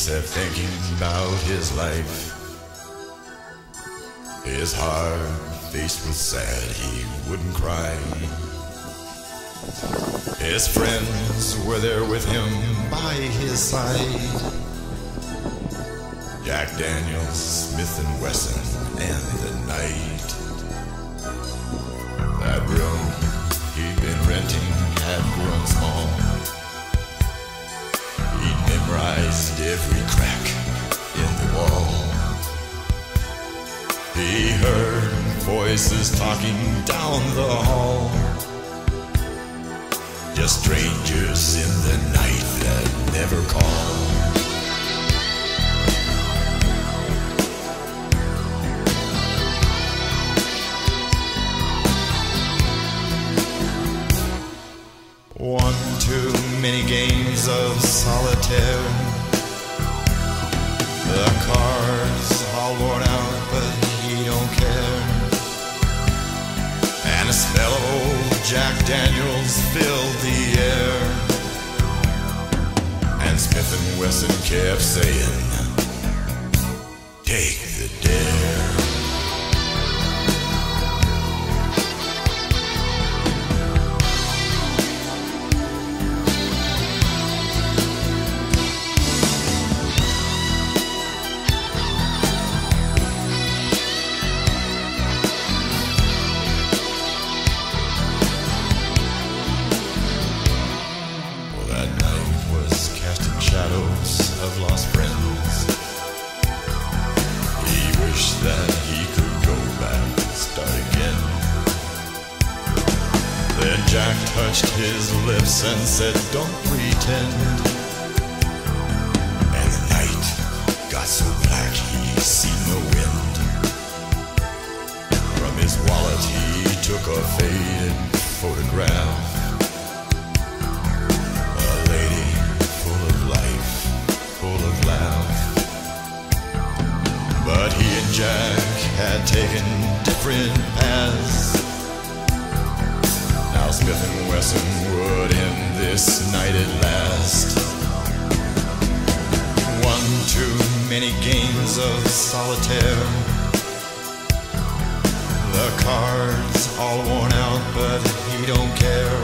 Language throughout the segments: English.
said, thinking about his life. His heart face was sad, he wouldn't cry. His friends were there with him by his side. Jack Daniels, Smith and Wesson, and the night. That room he'd been renting had grown small. He'd every crack in the wall. He heard voices talking down the hall. Just strangers in the night that never call. Games of solitaire. The cards all worn out, but he don't care. And the smell of old Jack Daniels filled the air. And Smith and Wesson kept saying, Take the dare. Paths. Now Smith and Wesson would end this night at last. One too many games of solitaire. The cards all worn out, but he don't care.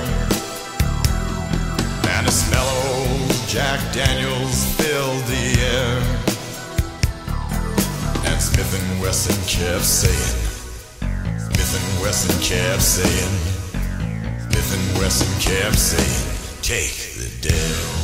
And smell Jack Daniels filled the air. And Smith and Wesson kept saying, and Wesson saying, Smith and Wesson saying, take the dare.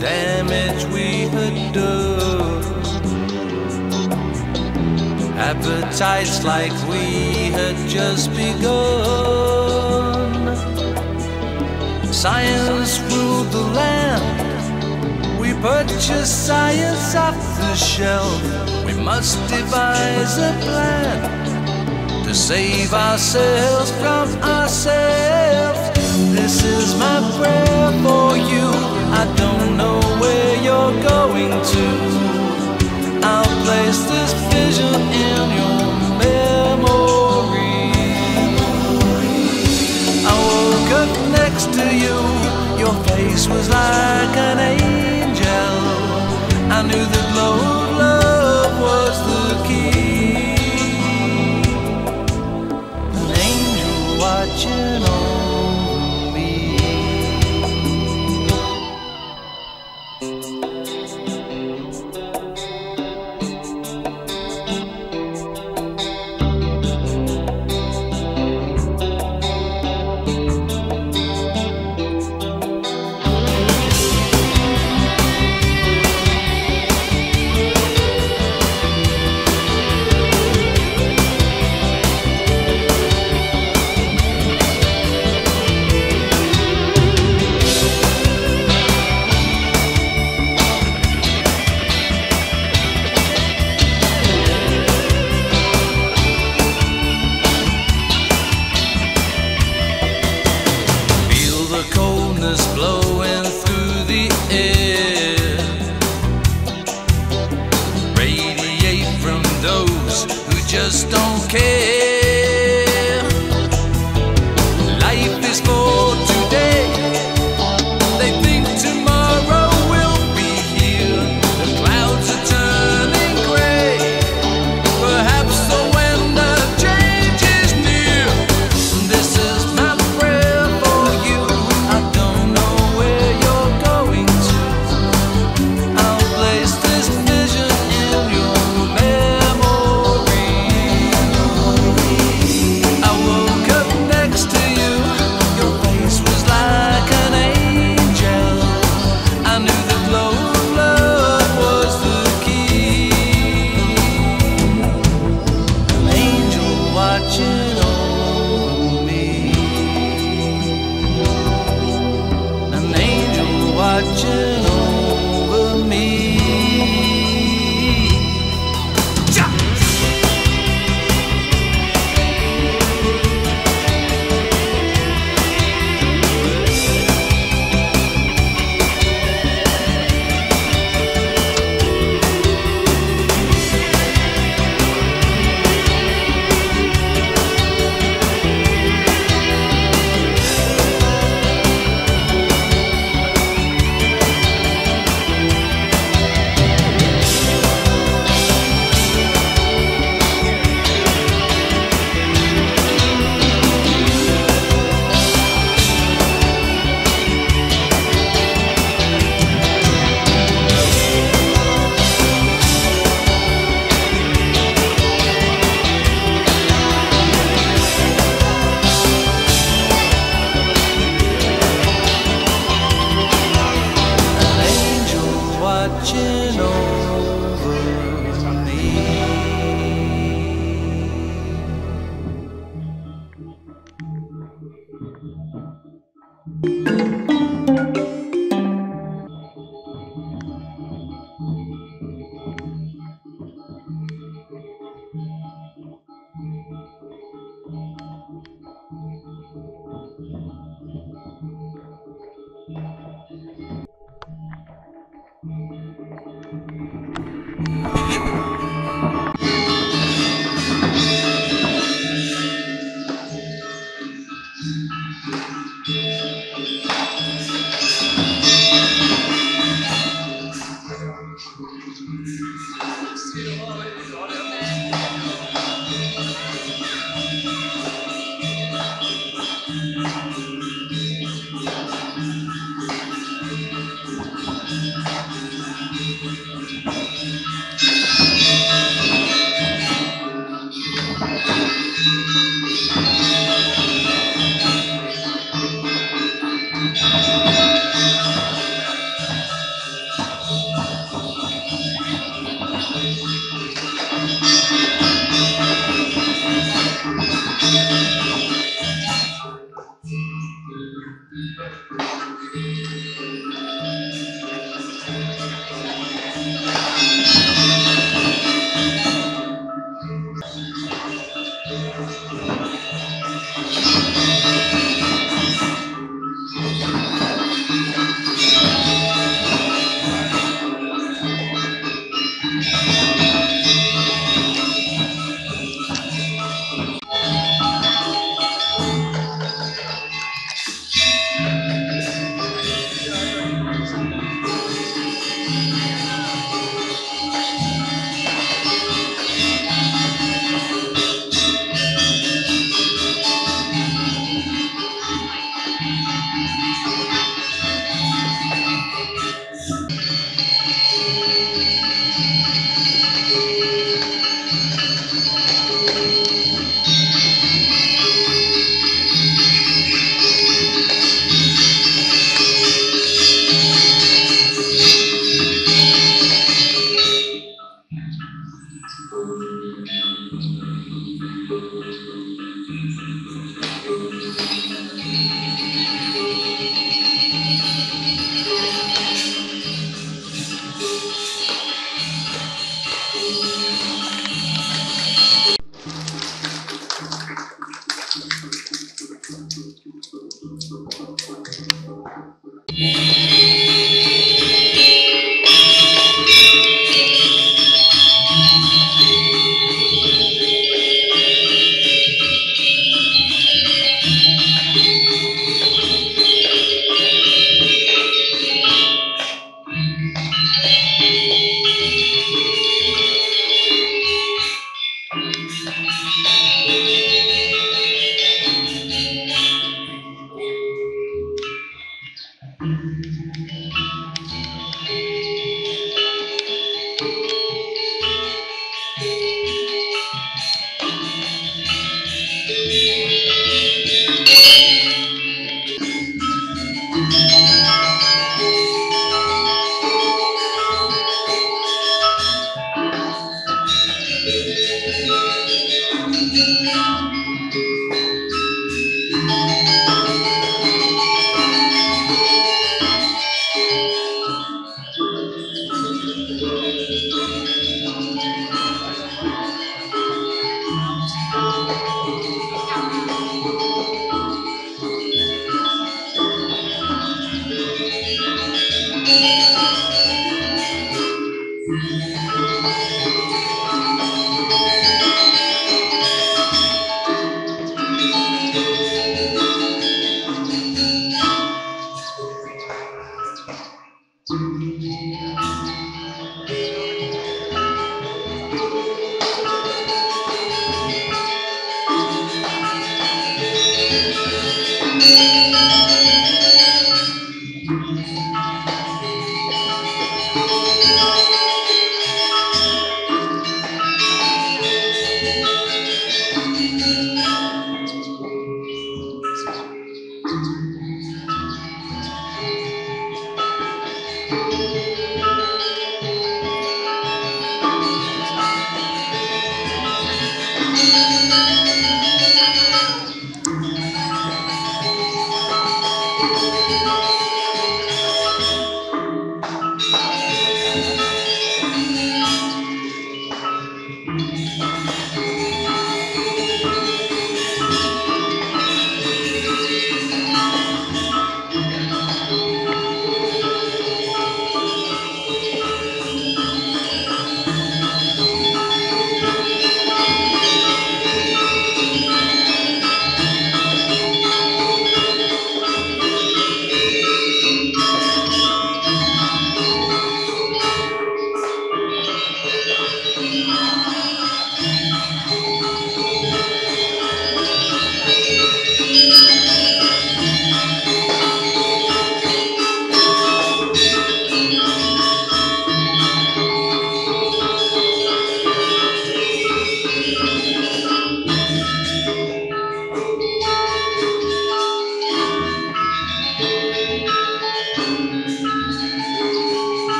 damage we had done. Appetites like we had just begun. Science ruled the land. We purchased science off the shelf. We must devise a plan to save ourselves from ourselves. This is my prayer for you. I don't know where you're going to. I'll place this vision in your memory. I woke up next to you. Your face was like an angel. I knew that love, love was the key. Angel watching.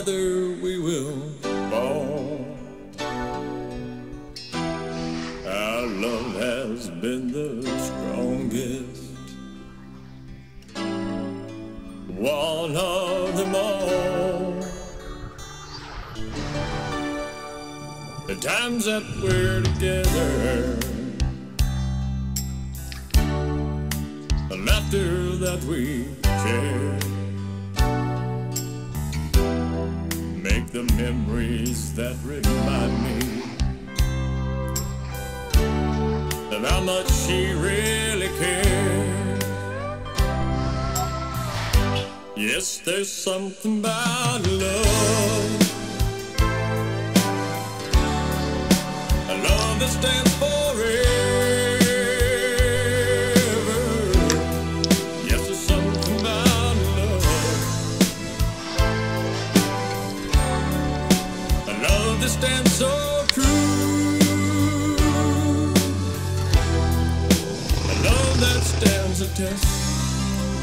Together we will fall. Our love has been the strongest. One of them all. The times that we're how much she really cares. Yes, there's something about love.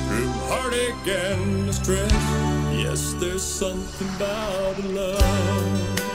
Through heartache and stress. Yes, there's something about love.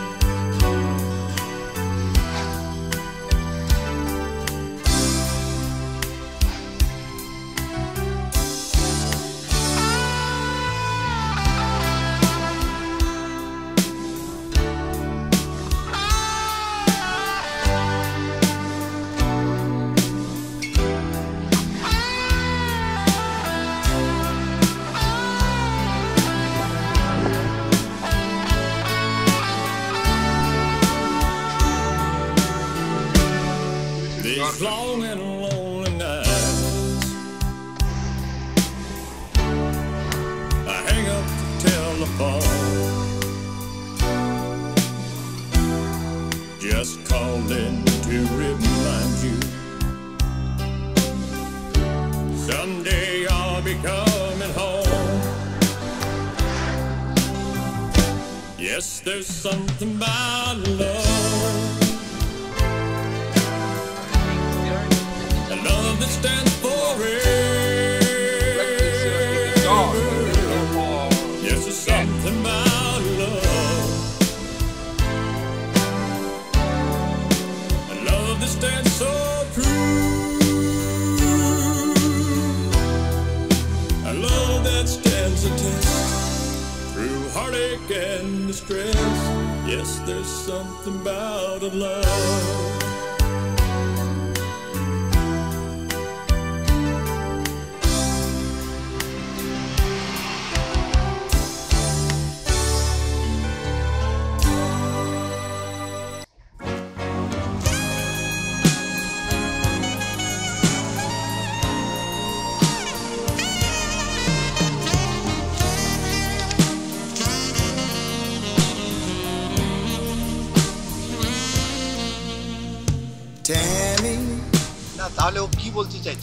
And distress. Yes, there's something about a love.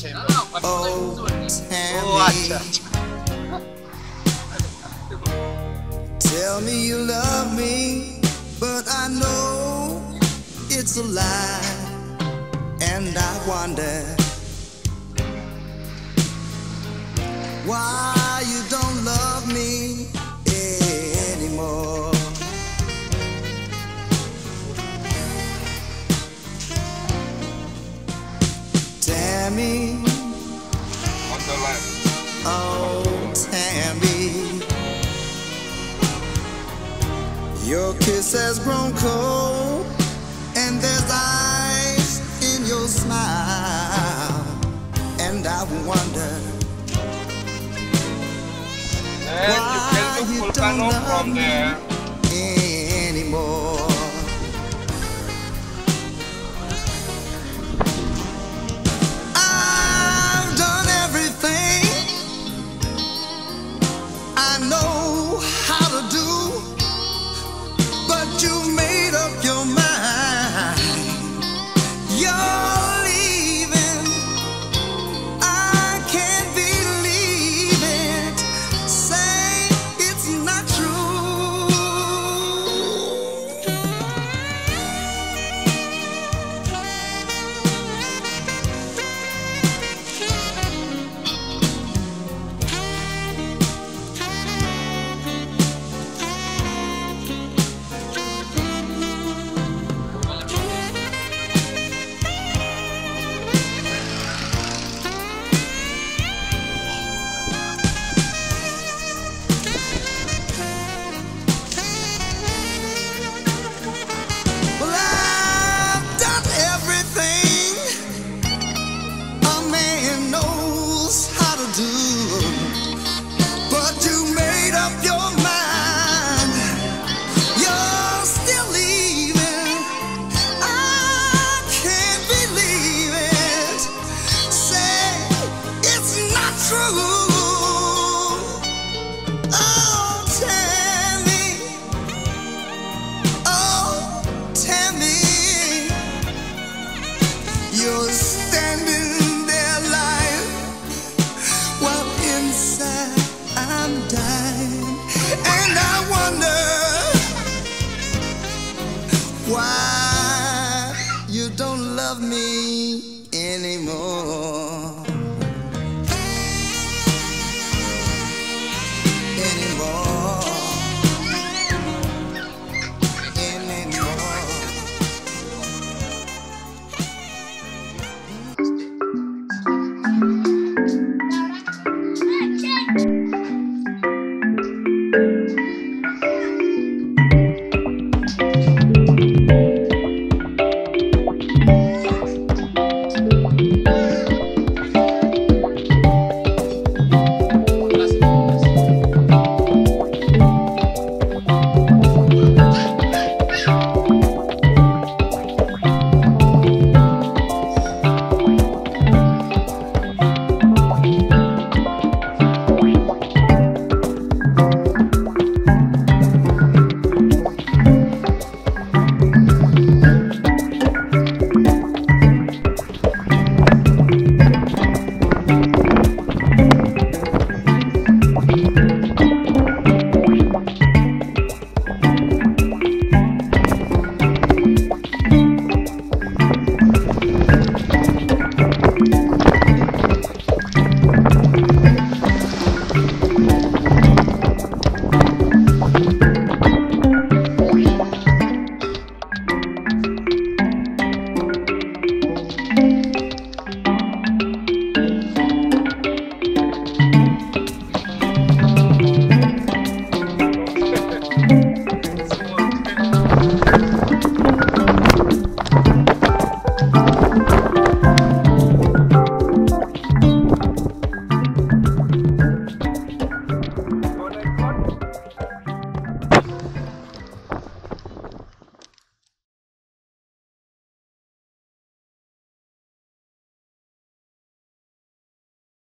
Oh, Tammy. Oh, acha. Your kiss has grown cold, and there's ice in your smile. And I wonder why you don't love me saying no.